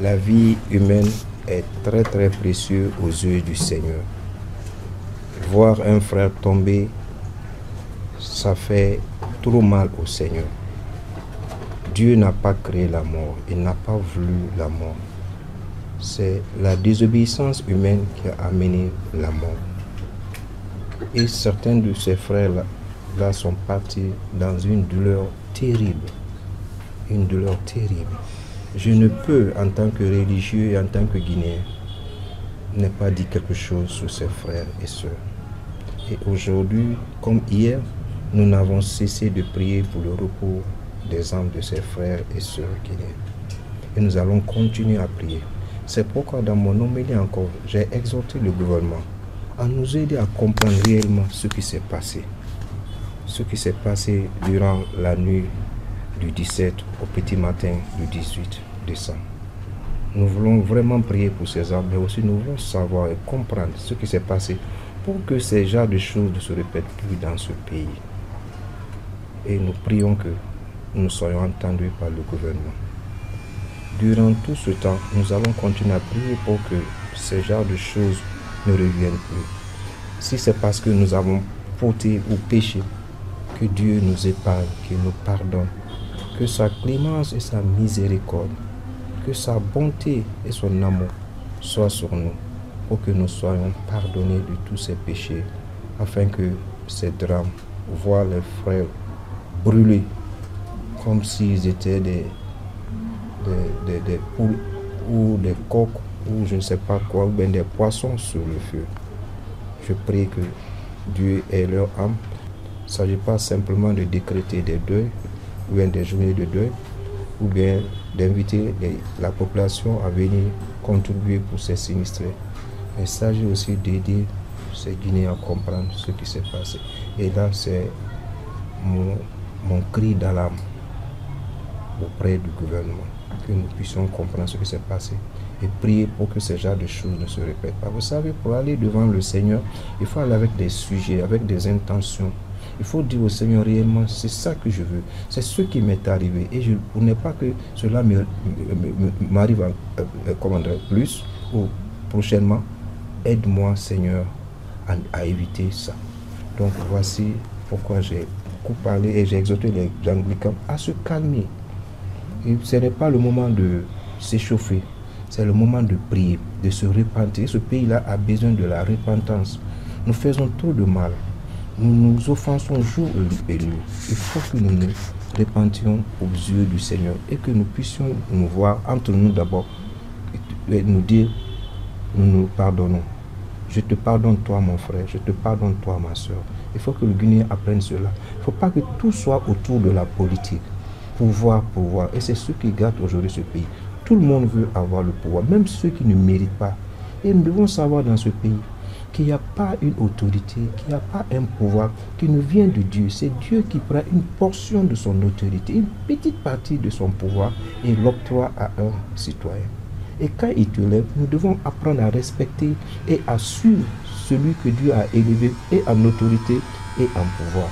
La vie humaine est très très précieuse aux yeux du Seigneur. Voir un frère tomber, ça fait trop mal au Seigneur. Dieu n'a pas créé la mort, il n'a pas voulu la mort. C'est la désobéissance humaine qui a amené la mort. Et certains de ces frères-là là, sont partis dans une douleur terrible. Une douleur terrible. Je ne peux, en tant que religieux et en tant que Guinéen, ne pas dire quelque chose sur ces frères et sœurs. Et aujourd'hui, comme hier, nous n'avons cessé de prier pour le repos des âmes de ces frères et sœurs guinéens. Et nous allons continuer à prier. C'est pourquoi dans mon homélie encore, j'ai exhorté le gouvernement à nous aider à comprendre réellement ce qui s'est passé. Ce qui s'est passé durant la nuit du 17 au petit matin du 18 décembre. Nous voulons vraiment prier pour ces hommes, mais aussi nous voulons savoir et comprendre ce qui s'est passé pour que ces genres de choses ne se répètent plus dans ce pays. Et nous prions que nous soyons entendus par le gouvernement. Durant tout ce temps, nous allons continuer à prier pour que ces genres de choses ne reviennent plus. Si c'est parce que nous avons fauté ou péché, que Dieu nous épargne, qu'il nous pardonne, que sa clémence et sa miséricorde, que sa bonté et son amour soient sur nous, pour que nous soyons pardonnés de tous ces péchés, afin que ces drames, voient les frères brûler comme s'ils étaient des, des, des, poules ou des coqs ou je ne sais pas quoi, ou bien des poissons sur le feu. Je prie que Dieu ait leur âme. Il ne s'agit pas simplement de décréter des deuils ou bien des journées de deuil, ou bien d'inviter la population à venir contribuer pour ces sinistrés. Il s'agit aussi d'aider ces Guinéens à comprendre ce qui s'est passé. Et là, c'est mon, mon cri d'alarme auprès du gouvernement, que nous puissions comprendre ce qui s'est passé et prier pour que ce genre de choses ne se répètent pas. Vous savez, pour aller devant le Seigneur, il faut aller avec des sujets, avec des intentions. Il faut dire au Seigneur réellement, c'est ça que je veux, c'est ce qui m'est arrivé. Et je ne pas que cela m'arrive à, plus ou prochainement. Aide-moi, Seigneur, à, éviter ça. Donc voici pourquoi j'ai beaucoup parlé et j'ai exhorté les anglicans à se calmer. Ce n'est pas le moment de s'échauffer, c'est le moment de prier, de se repentir. Ce pays-là a besoin de la repentance. Nous faisons trop de mal. Nous nous offensons jour et nuit. Il faut que nous nous repentions aux yeux du Seigneur et que nous puissions nous voir entre nous d'abord et nous dire, nous nous pardonnons. Je te pardonne toi mon frère, je te pardonne toi ma soeur. Il faut que le Guinéen apprenne cela. Il ne faut pas que tout soit autour de la politique pouvoir, pouvoir. Et c'est ce qui gâte aujourd'hui ce pays. Tout le monde veut avoir le pouvoir, même ceux qui ne méritent pas. Et nous devons savoir dans ce pays qu'il n'y a pas une autorité, qu'il n'y a pas un pouvoir qui nous vient de Dieu. C'est Dieu qui prend une portion de son autorité, une petite partie de son pouvoir et l'octroie à un citoyen. Et quand il te lève, nous devons apprendre à respecter et à suivre celui que Dieu a élevé et en autorité et en pouvoir.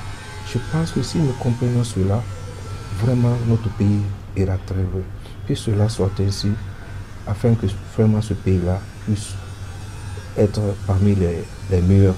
Je pense que si nous comprenons cela, vraiment notre pays ira très loin. Que cela soit ainsi, afin que vraiment ce pays-là puisse être parmi les, les meilleurs